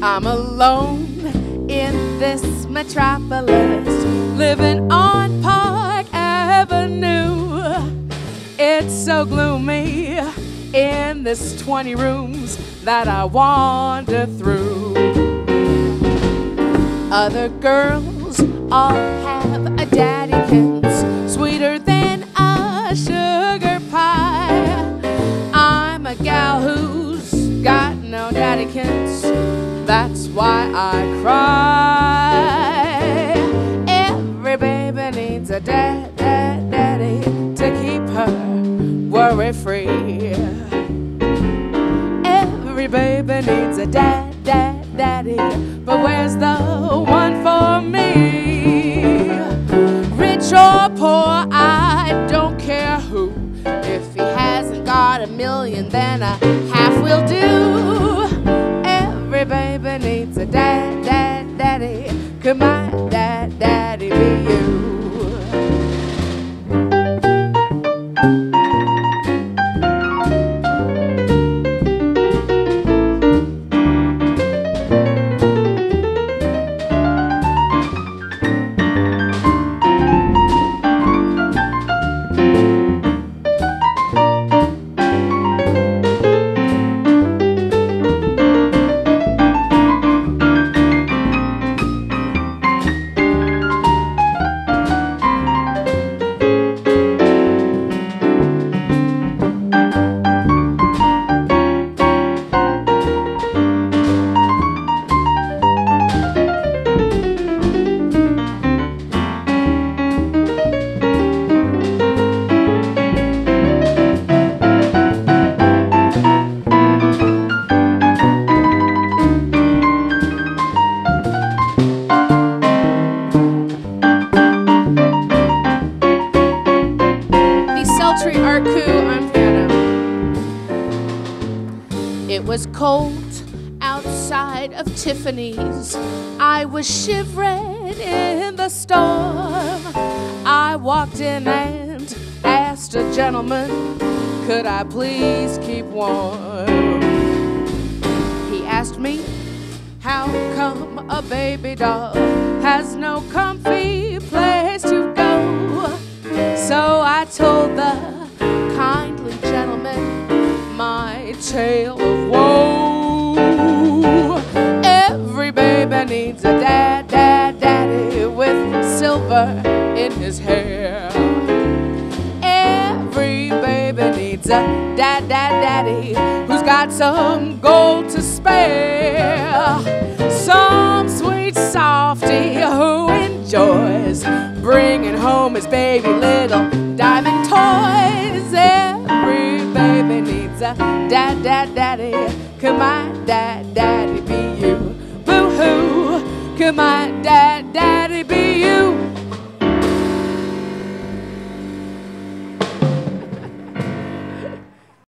I'm alone in this metropolis, living on Park Avenue. It's so gloomy in this 20 rooms that I wander through. Other girls all have a daddykins sweeter than I cry. Every baby needs a dad, dad, daddy to keep her worry free. Every baby needs a dad, dad, daddy, but where's the one for me? Rich or poor, daddy. It was cold outside of Tiffany's. I was shivering in the storm. I walked in and asked a gentleman, could I please keep warm? He asked me, how come a baby doll has no comfy place to go? So I told the kindly gentleman my tale Every baby needs a dad, dad, daddy with silver in his hair. Every baby needs a dad, dad, daddy who's got some gold to spare. Some sweet softy who enjoys bringing home his baby little diamond toys. Every baby needs a dad, dad, daddy. Could my dad, daddy be you? Hoo. Could my dad, daddy be